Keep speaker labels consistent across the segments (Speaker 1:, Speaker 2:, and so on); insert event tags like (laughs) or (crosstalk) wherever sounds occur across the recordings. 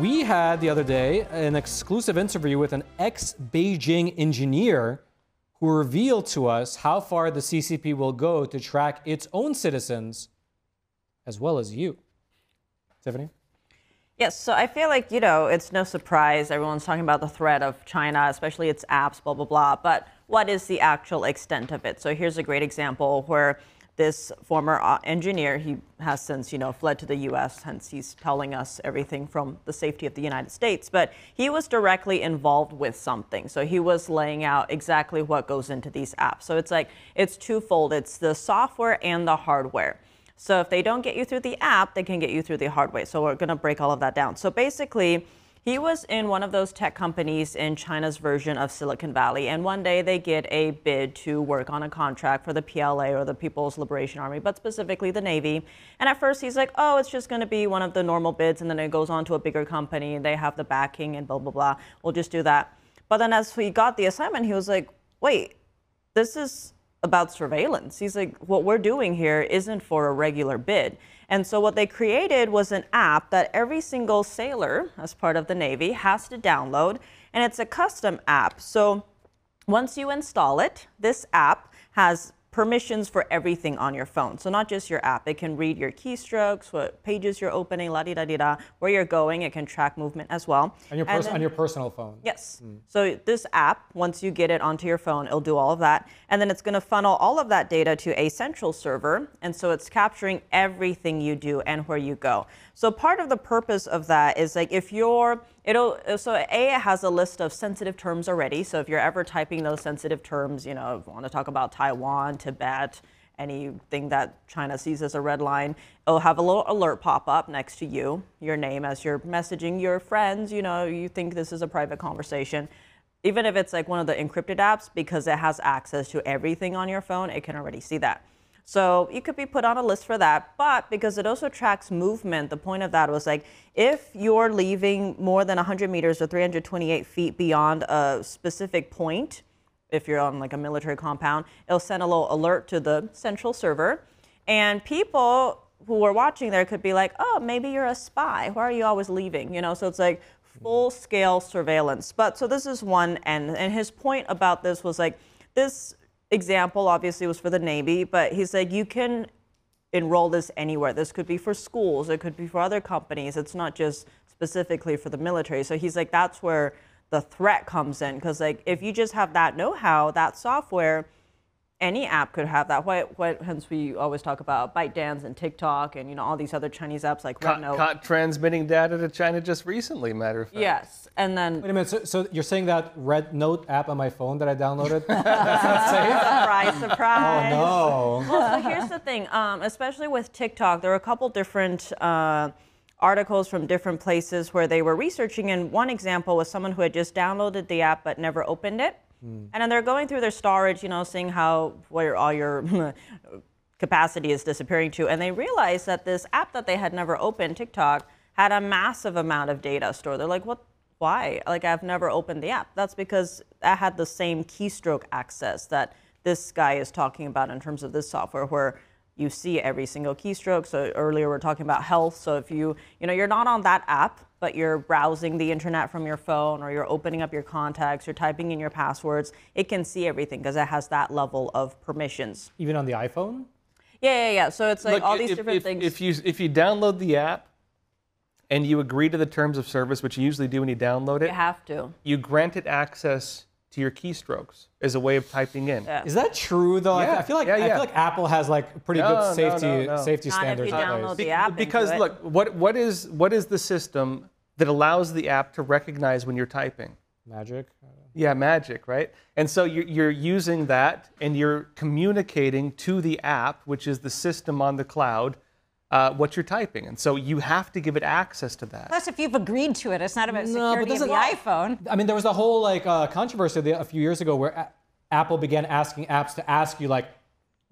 Speaker 1: we had the other day an exclusive interview with an ex Beijing engineer who revealed to us how far the CCP will go to track its own citizens as well as you. Tiffany?
Speaker 2: Yes, so I feel like, you know, it's no surprise everyone's talking about the threat of China, especially its apps, blah, blah, blah. But what is the actual extent of it? So here's a great example where this former uh, engineer, he has since, you know, fled to the U.S., hence he's telling us everything from the safety of the United States. But he was directly involved with something. So he was laying out exactly what goes into these apps. So it's like, it's twofold. It's the software and the hardware. So if they don't get you through the app, they can get you through the hardware. So we're going to break all of that down. So basically, he was in one of those tech companies in China's version of Silicon Valley, and one day they get a bid to work on a contract for the PLA or the People's Liberation Army, but specifically the Navy. And at first he's like, oh, it's just going to be one of the normal bids, and then it goes on to a bigger company, and they have the backing, and blah, blah, blah. We'll just do that. But then as he got the assignment, he was like, wait, this is about surveillance. He's like, what we're doing here isn't for a regular bid. And so what they created was an app that every single sailor, as part of the Navy, has to download. And it's a custom app. So once you install it, this app has permissions for everything on your phone. So not just your app. It can read your keystrokes, what pages you're opening, la di da di da, where you're going. It can track movement as well.
Speaker 1: On your, then, on your personal phone.
Speaker 2: Yes. Mm. So this app, once you get it onto your phone, it'll do all of that. And then it's going to funnel all of that data to a central server. And so it's capturing everything you do and where you go. So part of the purpose of that is like if you're, it'll, uh, so A, it has a list of sensitive terms already. So if you're ever typing those sensitive terms, you know, want to talk about Taiwan, Tibet, anything that China sees as a red line, it'll have a little alert pop up next to you, your name as you're messaging your friends, you know, you think this is a private conversation. Even if it's like one of the encrypted apps, because it has access to everything on your phone, it can already see that. So you could be put on a list for that. But because it also tracks movement, the point of that was like if you're leaving more than 100 meters or 328 feet beyond a specific point, if you're on like a military compound, it'll send a little alert to the central server. And people who are watching there could be like, oh, maybe you're a spy. Why are you always leaving? You know, so it's like full scale surveillance. But so this is one end. And his point about this was like, this example obviously was for the Navy, but he said you can enroll this anywhere. This could be for schools, it could be for other companies. It's not just specifically for the military. So he's like, that's where the threat comes in. Because like if you just have that know-how, that software, any app could have that. What, what, hence we always talk about ByteDance and TikTok and you know all these other Chinese apps like
Speaker 3: caught,
Speaker 2: Rednote.
Speaker 3: Caught transmitting data to China just recently, matter of fact.
Speaker 2: Yes, and then.
Speaker 1: Wait a minute. So, so you're saying that Red Note app on my phone that I downloaded? (laughs) that's not safe.
Speaker 2: Surprise! Surprise!
Speaker 1: Oh
Speaker 2: no. Well, so here's the thing. Um, especially with TikTok, there are a couple different. Uh, articles from different places where they were researching and one example was someone who had just downloaded the app but never opened it Mm. And then they're going through their storage, you know, seeing how where all your (laughs) capacity is disappearing to, and they realize that this app that they had never opened, TikTok, had a massive amount of data stored. They're like, what? Why? Like I've never opened the app. That's because I had the same keystroke access that this guy is talking about in terms of this software, where you see every single keystroke. So earlier we are talking about health. So if you, you know, you're not on that app, but you're browsing the internet from your phone or you're opening up your contacts, you're typing in your passwords, it can see everything because it has that level of permissions.
Speaker 1: Even on the iPhone?
Speaker 2: Yeah, yeah, yeah. So it's like Look, all these
Speaker 3: if,
Speaker 2: different
Speaker 3: if,
Speaker 2: things.
Speaker 3: If you if you download the app and you agree to the terms of service, which you usually do when you download it,
Speaker 2: you have to.
Speaker 3: You grant it access to your keystrokes as a way of typing in.
Speaker 1: Yeah. Is that true though? Yeah. I feel like yeah, yeah. I feel like Apple has like pretty no, good safety no, no, safety
Speaker 2: Not
Speaker 1: standards.
Speaker 2: If you download the app
Speaker 3: because look, what what is what is the system that allows the app to recognize when you're typing?
Speaker 1: Magic.
Speaker 3: Yeah, magic, right? And so you're, you're using that and you're communicating to the app, which is the system on the cloud, uh, what you're typing. And so you have to give it access to that.
Speaker 4: Plus, if you've agreed to it, it's not about no, security of the iPhone.
Speaker 1: I mean, there was a whole like uh, controversy a few years ago where a Apple began asking apps to ask you like,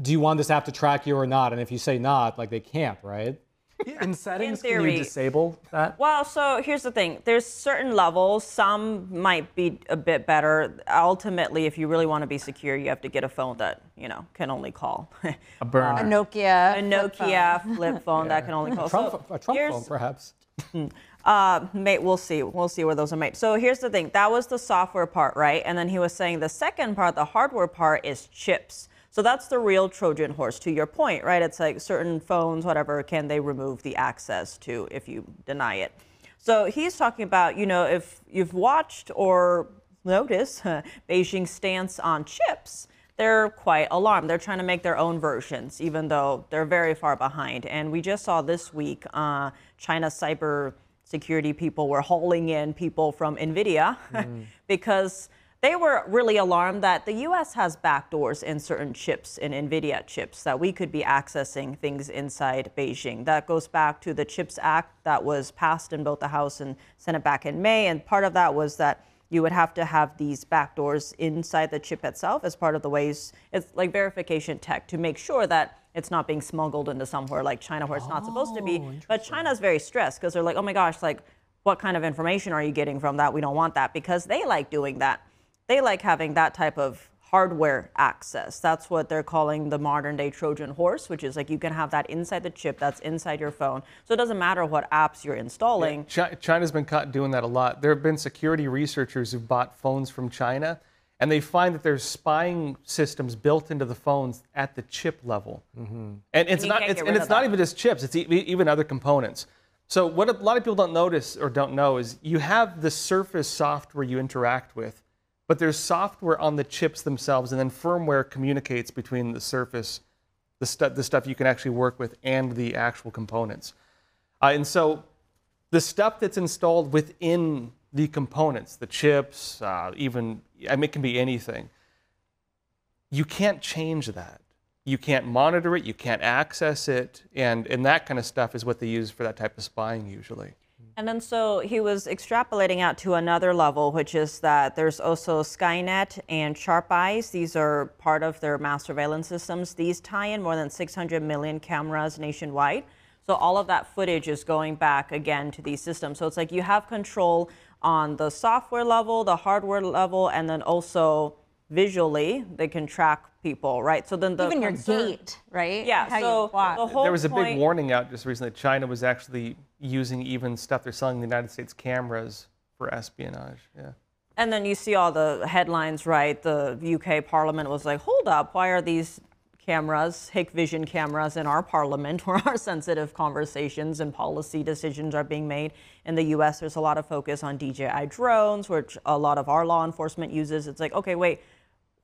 Speaker 1: do you want this app to track you or not? And if you say not, like they can't, right?
Speaker 3: In settings, In can you disable that?
Speaker 2: Well, so here's the thing. There's certain levels. Some might be a bit better. Ultimately, if you really want to be secure, you have to get a phone that you know can only call. (laughs)
Speaker 3: a burner.
Speaker 4: a Nokia.
Speaker 2: A Nokia flip phone, flip phone yeah. that can only call.
Speaker 1: A Trump, so a Trump phone, perhaps. (laughs)
Speaker 2: Uh, may, we'll see. We'll see where those are made. So here's the thing. That was the software part, right? And then he was saying the second part, the hardware part, is chips. So that's the real Trojan horse. To your point, right? It's like certain phones, whatever, can they remove the access to if you deny it? So he's talking about, you know, if you've watched or noticed (laughs) Beijing's stance on chips they're quite alarmed. They're trying to make their own versions, even though they're very far behind. And we just saw this week uh, China cyber security people were hauling in people from NVIDIA (laughs) mm. because they were really alarmed that the US has backdoors in certain chips, in NVIDIA chips, that we could be accessing things inside Beijing. That goes back to the CHIPS Act that was passed in both the House and Senate back in May. And part of that was that you would have to have these backdoors inside the chip itself as part of the ways it's like verification tech to make sure that it's not being smuggled into somewhere like China where it's not supposed to be. Oh, but China's very stressed because they're like, oh my gosh, like what kind of information are you getting from that? We don't want that because they like doing that. They like having that type of hardware access. That's what they're calling the modern day Trojan horse, which is like you can have that inside the chip that's inside your phone. So it doesn't matter what apps you're installing.
Speaker 3: Yeah, China's been caught doing that a lot. There have been security researchers who've bought phones from China and they find that there's spying systems built into the phones at the chip level. Mm-hmm. And it's and not it's, and it's not even just chips, it's even other components. So what a lot of people don't notice or don't know is you have the surface software you interact with but there's software on the chips themselves, and then firmware communicates between the surface, the, stu- the stuff you can actually work with, and the actual components. Uh, and so the stuff that's installed within the components, the chips, uh, even, I mean, it can be anything, you can't change that. You can't monitor it, you can't access it, and, and that kind of stuff is what they use for that type of spying usually.
Speaker 2: And then so he was extrapolating out to another level, which is that there's also Skynet and Sharp Eyes. These are part of their mass surveillance systems. These tie in more than 600 million cameras nationwide. So all of that footage is going back again to these systems. So it's like you have control on the software level, the hardware level, and then also visually they can track people, right?
Speaker 4: So then the even concern, your gait, right?
Speaker 2: Yeah. How so the whole
Speaker 3: there was a
Speaker 2: point,
Speaker 3: big warning out just recently. China was actually using even stuff they're selling the United States cameras for espionage. Yeah.
Speaker 2: And then you see all the headlines, right? The UK Parliament was like, "Hold up, why are these cameras, Hikvision cameras in our parliament (laughs) where our sensitive conversations and policy decisions are being made. In the US, there's a lot of focus on DJI drones, which a lot of our law enforcement uses. It's like, okay, wait,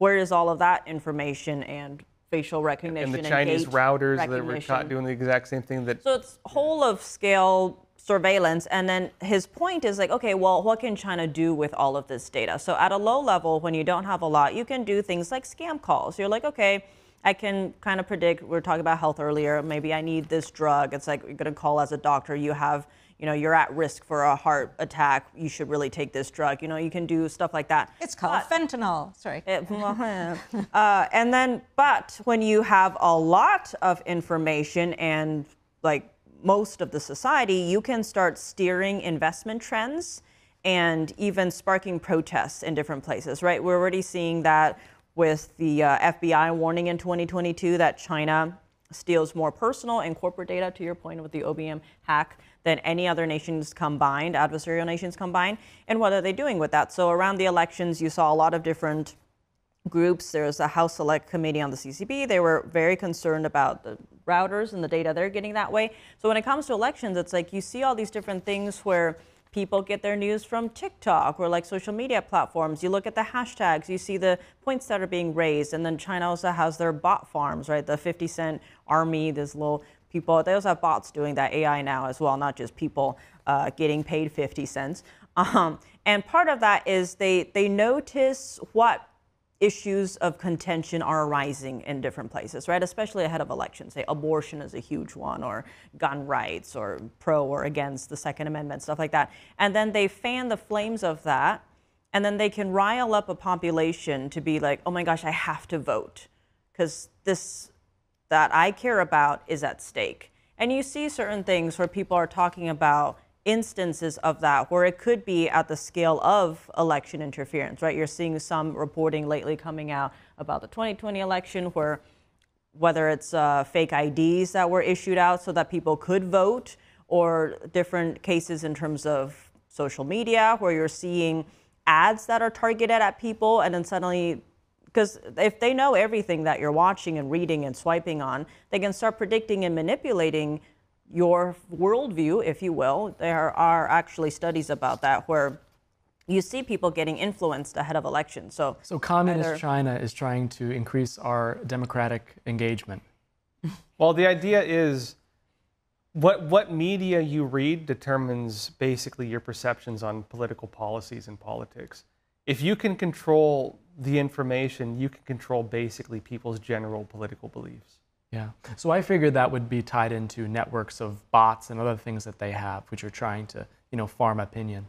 Speaker 2: where is all of that information and facial recognition
Speaker 3: and the Chinese and routers that were caught doing the exact same thing that
Speaker 2: So it's whole of scale surveillance and then his point is like okay well what can China do with all of this data? So at a low level when you don't have a lot you can do things like scam calls. You're like okay I can kind of predict We're talking about health earlier maybe I need this drug it's like you're going to call as a doctor you have you know, you're at risk for a heart attack. You should really take this drug. You know, you can do stuff like that.
Speaker 4: It's called but, fentanyl. Sorry. It, (laughs)
Speaker 2: uh, and then, but when you have a lot of information and like most of the society, you can start steering investment trends and even sparking protests in different places, right? We're already seeing that with the uh, FBI warning in 2022 that China steals more personal and corporate data, to your point with the OPM hack than any other nations combined, adversarial nations combined. And what are they doing with that? So around the elections, you saw a lot of different groups. There was a House Select Committee on the CCP. They were very concerned about the routers and the data they're getting that way. So when it comes to elections, it's like you see all these different things where people get their news from TikTok or like social media platforms. You look at the hashtags, you see the points that are being raised, and then China also has their bot farms, right? The 50 cent army, this little people. They also have bots doing that AI now as well, not just people uh, getting paid 50 cents. Um, and part of that is they they notice what issues of contention are arising in different places, right? Especially ahead of elections. Say abortion is a huge one, or gun rights, or pro or against the Second Amendment, stuff like that. And then they fan the flames of that, and then they can rile up a population to be like, oh my gosh, I have to vote because this that I care about is at stake. And you see certain things where people are talking about instances of that where it could be at the scale of election interference, right? You're seeing some reporting lately coming out about the 2020 election where whether it's uh, fake IDs that were issued out so that people could vote or different cases in terms of social media where you're seeing ads that are targeted at people and then suddenly because if they know everything that you're watching and reading and swiping on, they can start predicting and manipulating your worldview, if you will. There are actually studies about that where you see people getting influenced ahead of elections. So,
Speaker 5: so communist either, China is trying to increase our democratic engagement. (laughs)
Speaker 3: well, the idea is what what media you read determines basically your perceptions on political policies and politics. If you can control the information, you can control basically people's general political beliefs.
Speaker 5: Yeah. So I figured that would be tied into networks of bots and other things that they have, which are trying to, you know, farm opinion.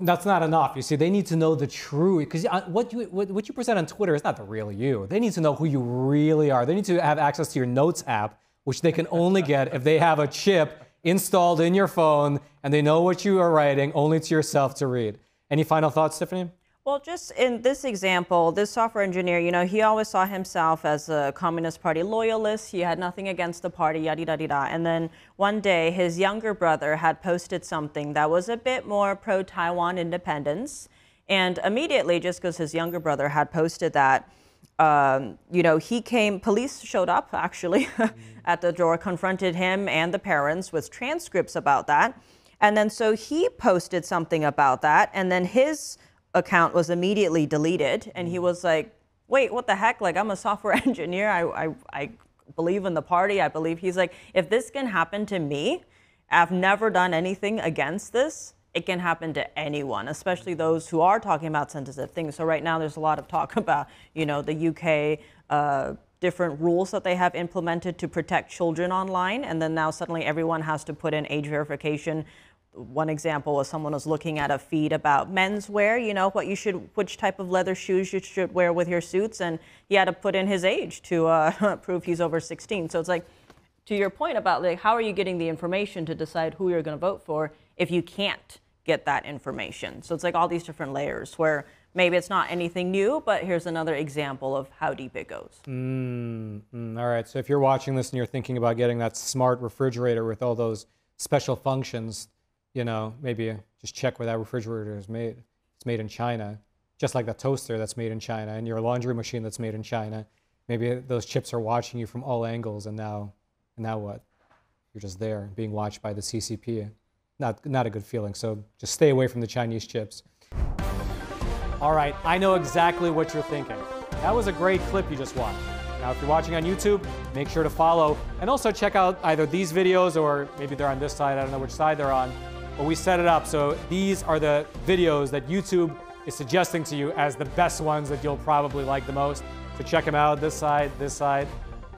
Speaker 1: That's not enough. You see, they need to know the true because uh, what you what, what you present on Twitter is not the real you. They need to know who you really are. They need to have access to your Notes app, which they can only get if they have a chip installed in your phone and they know what you are writing only to yourself to read. Any final thoughts, Tiffany?
Speaker 2: Well, just in this example, this software engineer, you know, he always saw himself as a Communist Party loyalist. He had nothing against the party, yada, yada, yada. And then one day, his younger brother had posted something that was a bit more pro Taiwan independence. And immediately, just because his younger brother had posted that, um, you know, he came, police showed up actually (laughs) at the door, confronted him and the parents with transcripts about that. And then so he posted something about that. And then his account was immediately deleted. And he was like, wait, what the heck? Like, I'm a software (laughs) engineer. I, I, I believe in the party. I believe he's like, if this can happen to me, I've never done anything against this. It can happen to anyone, especially those who are talking about sensitive things. So right now, there's a lot of talk (laughs) about, you know, the UK uh, different rules that they have implemented to protect children online, and then now suddenly everyone has to put in age verification one example was someone was looking at a feed about menswear, you know, what you should, which type of leather shoes you should wear with your suits, and he had to put in his age to uh, (laughs) prove he's over 16. So it's like, to your point about like, how are you getting the information to decide who you're going to vote for if you can't get that information? So it's like all these different layers where maybe it's not anything new, but here's another example of how deep it goes.
Speaker 1: Mm, mm, all right. So if you're watching this and you're thinking about getting that smart refrigerator with all those special functions, you know, maybe just check where that refrigerator is made. It's made in China, just like that toaster that's made in China and your laundry machine that's made in China. Maybe those chips are watching you from all angles, and now, and now what? You're just there, being watched by the CCP. Not, not a good feeling. So just stay away from the Chinese chips. All right, I know exactly what you're thinking. That was a great clip you just watched. Now, if you're watching on YouTube, make sure to follow and also check out either these videos or maybe they're on this side. I don't know which side they're on but we set it up so these are the videos that YouTube is suggesting to you as the best ones that you'll probably like the most. So check them out, this side, this side,